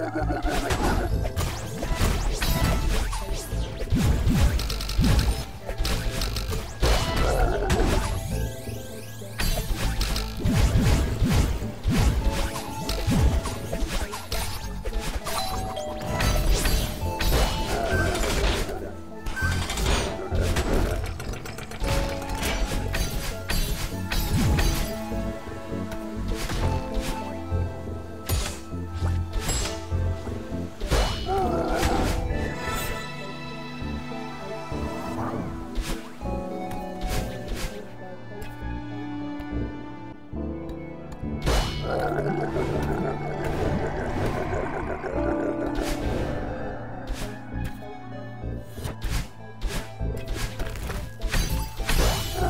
Yeah, yeah, yeah.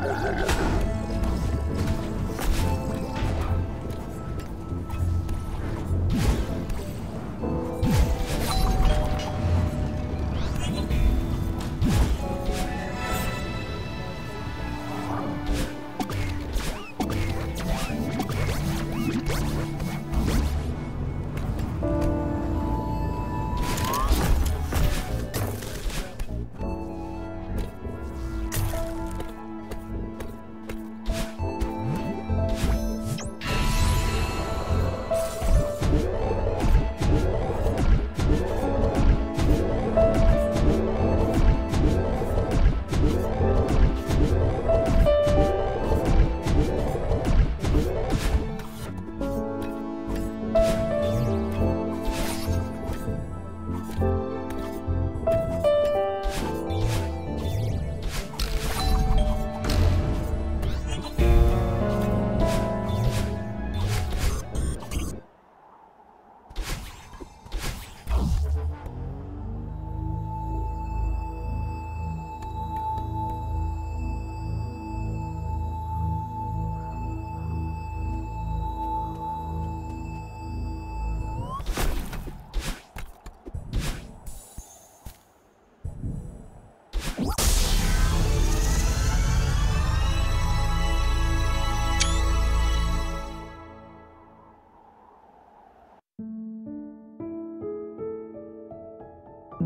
Ha ha ha!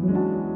You